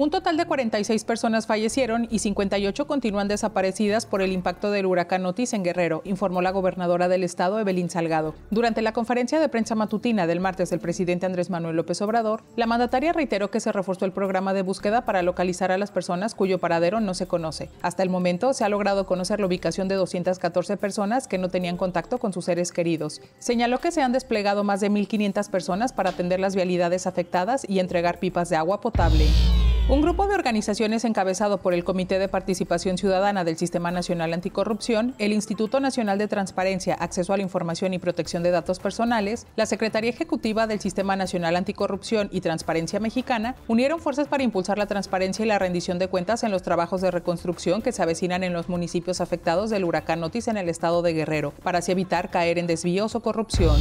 Un total de 46 personas fallecieron y 58 continúan desaparecidas por el impacto del huracán Otis en Guerrero, informó la gobernadora del estado, Evelyn Salgado. Durante la conferencia de prensa matutina del martes del presidente Andrés Manuel López Obrador, la mandataria reiteró que se reforzó el programa de búsqueda para localizar a las personas cuyo paradero no se conoce. Hasta el momento se ha logrado conocer la ubicación de 214 personas que no tenían contacto con sus seres queridos. Señaló que se han desplegado más de 1.500 personas para atender las vialidades afectadas y entregar pipas de agua potable. Un grupo de organizaciones encabezado por el Comité de Participación Ciudadana del Sistema Nacional Anticorrupción, el Instituto Nacional de Transparencia, Acceso a la Información y Protección de Datos Personales, la Secretaría Ejecutiva del Sistema Nacional Anticorrupción y Transparencia Mexicana unieron fuerzas para impulsar la transparencia y la rendición de cuentas en los trabajos de reconstrucción que se avecinan en los municipios afectados del huracán Otis en el estado de Guerrero, para así evitar caer en desvíos o corrupción.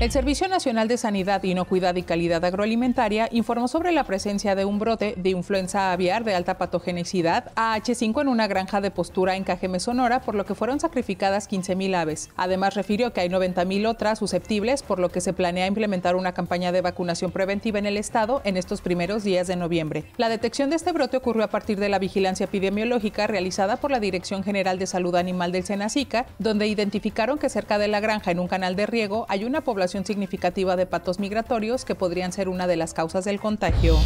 El Servicio Nacional de Sanidad, Inocuidad y Calidad Agroalimentaria informó sobre la presencia de un brote de influenza aviar de alta patogenicidad AH5 en una granja de postura en Cajeme, Sonora, por lo que fueron sacrificadas 15.000 aves. Además, refirió que hay 90.000 otras susceptibles, por lo que se planea implementar una campaña de vacunación preventiva en el estado en estos primeros días de noviembre. La detección de este brote ocurrió a partir de la vigilancia epidemiológica realizada por la Dirección General de Salud Animal del Senacica, donde identificaron que cerca de la granja, en un canal de riego, hay una población significativa de patos migratorios que podrían ser una de las causas del contagio.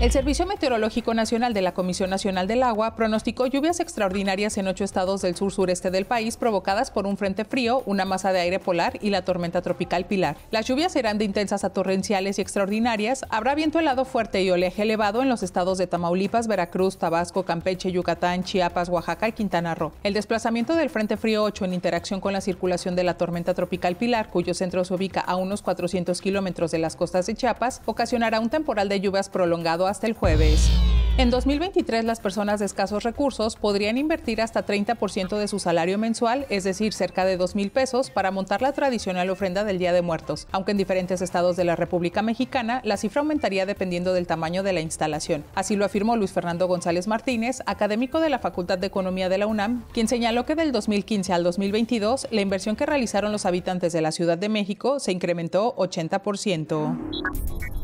El Servicio Meteorológico Nacional de la Comisión Nacional del Agua pronosticó lluvias extraordinarias en ocho estados del sur-sureste del país provocadas por un frente frío, una masa de aire polar y la tormenta tropical Pilar. Las lluvias serán de intensas a torrenciales y extraordinarias. Habrá viento helado fuerte y oleaje elevado en los estados de Tamaulipas, Veracruz, Tabasco, Campeche, Yucatán, Chiapas, Oaxaca y Quintana Roo. El desplazamiento del frente frío 8 en interacción con la circulación de la tormenta tropical Pilar, cuyo centro se ubica a unos 400 kilómetros de las costas de Chiapas, ocasionará un temporal de lluvias prolongado hasta el jueves. En 2023, las personas de escasos recursos podrían invertir hasta 30% de su salario mensual, es decir, cerca de 2 mil pesos, para montar la tradicional ofrenda del Día de Muertos. Aunque en diferentes estados de la República Mexicana, la cifra aumentaría dependiendo del tamaño de la instalación. Así lo afirmó Luis Fernando González Martínez, académico de la Facultad de Economía de la UNAM, quien señaló que del 2015 al 2022, la inversión que realizaron los habitantes de la Ciudad de México se incrementó 80%.